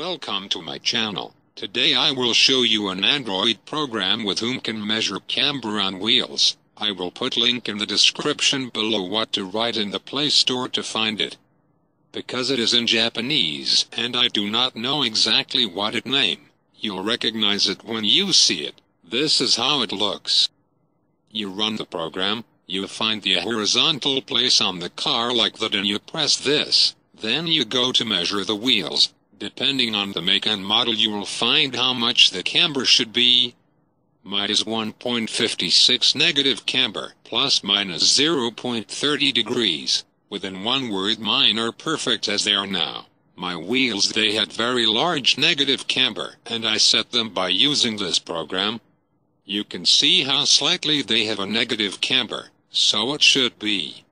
Welcome to my channel. Today I will show you an Android program with whom can measure camber on wheels. I will put link in the description below what to write in the Play Store to find it. Because it is in Japanese and I do not know exactly what it name, you'll recognize it when you see it. This is how it looks. You run the program, you find the horizontal place on the car like that and you press this. Then you go to measure the wheels. Depending on the make and model you will find how much the camber should be. Mine is 1.56 negative camber, plus minus 0.30 degrees. Within one word mine are perfect as they are now. My wheels they had very large negative camber, and I set them by using this program. You can see how slightly they have a negative camber, so it should be.